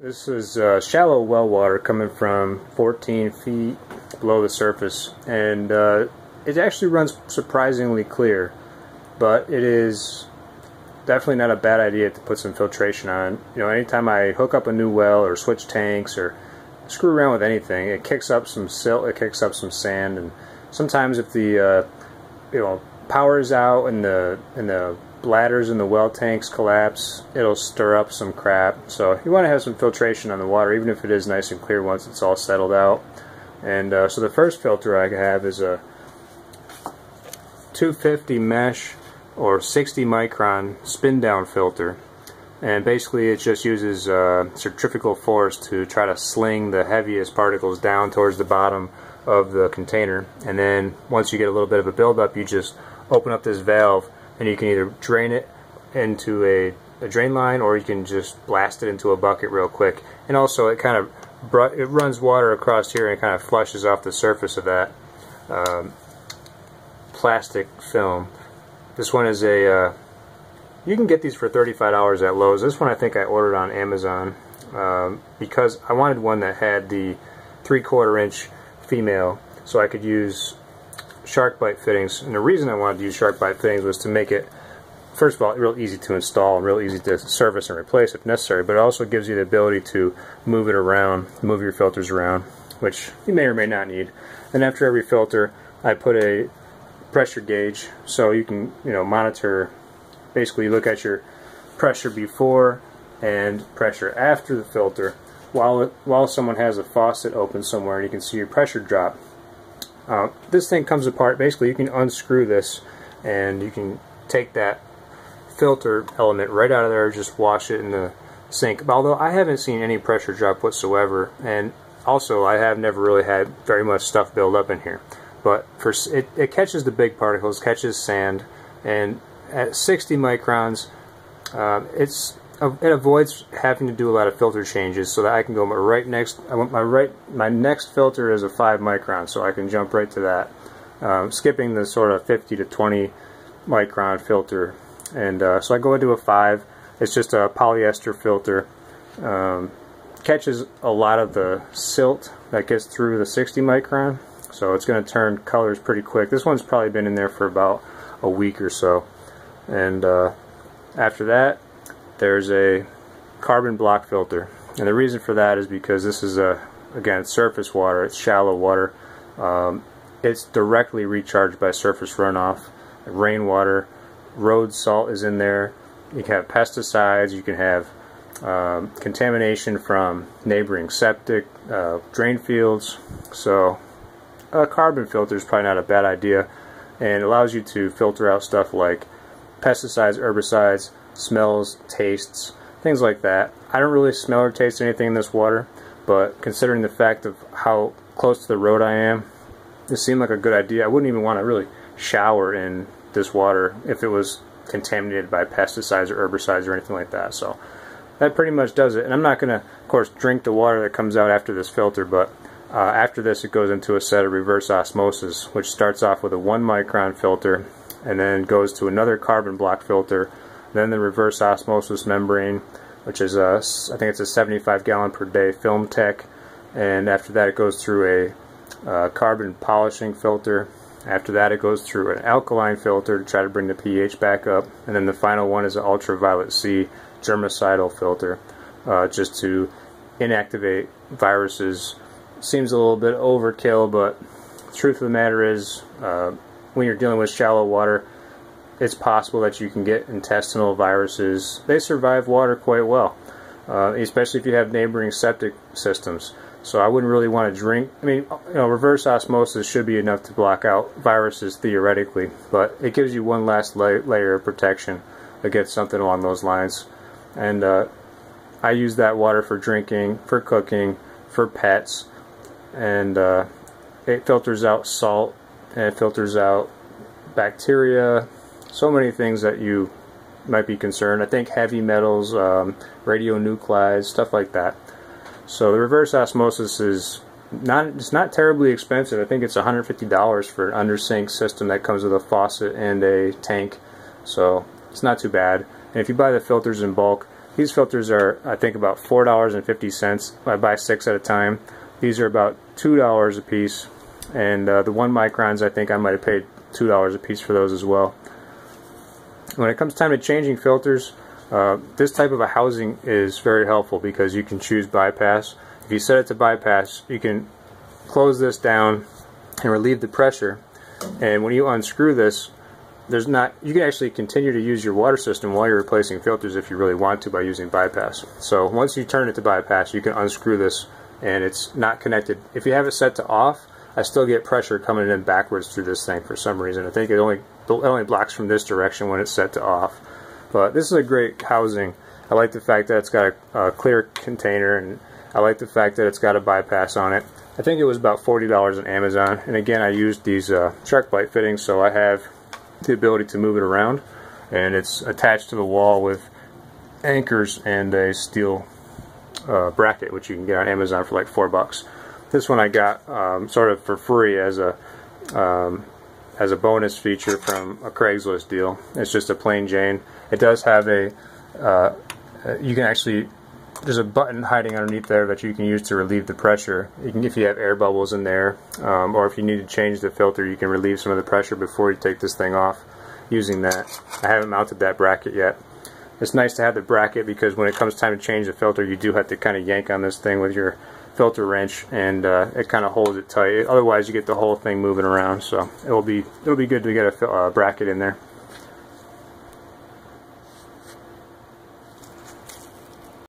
This is uh, shallow well water coming from 14 feet below the surface and uh, it actually runs surprisingly clear but it is definitely not a bad idea to put some filtration on. You know, anytime I hook up a new well or switch tanks or screw around with anything, it kicks up some silt, it kicks up some sand and sometimes if the uh, you know power is out and the and the bladders in the well tanks collapse, it'll stir up some crap. So you want to have some filtration on the water, even if it is nice and clear once it's all settled out. And uh, so the first filter I have is a 250 mesh or 60 micron spin down filter. And basically it just uses uh, centrifugal force to try to sling the heaviest particles down towards the bottom of the container. And then once you get a little bit of a buildup, you just open up this valve and you can either drain it into a, a, drain line or you can just blast it into a bucket real quick. And also it kind of it runs water across here and kind of flushes off the surface of that um, plastic film. This one is a uh, you can get these for $35 at Lowe's. This one I think I ordered on Amazon um, because I wanted one that had the three quarter inch female so I could use SharkBite fittings. And the reason I wanted to use SharkBite fittings was to make it, first of all, real easy to install and real easy to service and replace if necessary, but it also gives you the ability to move it around, move your filters around, which you may or may not need. And after every filter, I put a pressure gauge so you can, you know, monitor, basically look at your pressure before and pressure after the filter while it, while someone has a faucet open somewhere and you can see your pressure drop uh, this thing comes apart. Basically, you can unscrew this and you can take that filter element right out of there, just wash it in the sink. Although I haven't seen any pressure drop whatsoever, and also I have never really had very much stuff build up in here. But for it, it catches the big particles, catches sand, and at 60 microns, uh, it's it avoids having to do a lot of filter changes so that I can go right next I want my right my next filter is a 5 micron so I can jump right to that. Um, skipping the sort of 50 to 20 micron filter. And uh, so I go into a 5 it's just a polyester filter. Um, catches a lot of the silt that gets through the 60 micron so it's going to turn colors pretty quick. This one's probably been in there for about a week or so. And uh, after that there's a carbon block filter. And the reason for that is because this is a, again, surface water, it's shallow water. Um, it's directly recharged by surface runoff, rainwater, road salt is in there. You can have pesticides, you can have um, contamination from neighboring septic, uh, drain fields. So a carbon filter is probably not a bad idea and allows you to filter out stuff like pesticides, herbicides, smells, tastes, things like that. I don't really smell or taste anything in this water, but considering the fact of how close to the road I am, it seemed like a good idea. I wouldn't even want to really shower in this water if it was contaminated by pesticides or herbicides or anything like that. So that pretty much does it. And I'm not going to, of course, drink the water that comes out after this filter, but uh, after this it goes into a set of reverse osmosis, which starts off with a 1 micron filter and then goes to another carbon block filter then the reverse osmosis membrane, which is a, I think it's a 75 gallon per day Filmtec. And after that it goes through a uh, carbon polishing filter. After that it goes through an alkaline filter to try to bring the pH back up. And then the final one is an ultraviolet C germicidal filter uh, just to inactivate viruses. Seems a little bit overkill, but truth of the matter is uh, when you're dealing with shallow water, it's possible that you can get intestinal viruses. They survive water quite well, uh, especially if you have neighboring septic systems. So I wouldn't really want to drink. I mean, you know, reverse osmosis should be enough to block out viruses theoretically, but it gives you one last la layer of protection against something along those lines. And uh, I use that water for drinking, for cooking, for pets, and uh, it filters out salt and it filters out bacteria, so many things that you might be concerned. I think heavy metals, um, radionuclides, stuff like that. So the reverse osmosis is not it's not terribly expensive. I think it's $150 for an under sink system that comes with a faucet and a tank. So it's not too bad. And if you buy the filters in bulk, These filters are, I think, about $4.50. I buy six at a time. These are about $2 a piece. And uh, the one microns, I think I might have paid $2 a piece for those as well. When it comes time to changing filters, uh, this type of a housing is very helpful because you can choose bypass. If you set it to bypass, you can close this down and relieve the pressure. And when you unscrew this, there's not you can actually continue to use your water system while you're replacing filters if you really want to by using bypass. So once you turn it to bypass, you can unscrew this and it's not connected. If you have it set to off, I still get pressure coming in backwards through this thing for some reason. I think it only it only blocks from this direction when it's set to off. But this is a great housing. I like the fact that it's got a, a clear container and I like the fact that it's got a bypass on it. I think it was about $40 on Amazon. And again, I used these uh, SharkBite fittings, so I have the ability to move it around. And it's attached to the wall with anchors and a steel uh, bracket, which you can get on Amazon for like four bucks. This one I got um, sort of for free as a um, as a bonus feature from a Craigslist deal. It's just a plain Jane. It does have a uh, you can actually there's a button hiding underneath there that you can use to relieve the pressure. You can, if you have air bubbles in there, um, or if you need to change the filter, you can relieve some of the pressure before you take this thing off using that. I haven't mounted that bracket yet. It's nice to have the bracket because when it comes time to change the filter, you do have to kind of yank on this thing with your filter wrench, and uh, it kind of holds it tight. Otherwise, you get the whole thing moving around. So it'll be it'll be good to get a uh, bracket in there.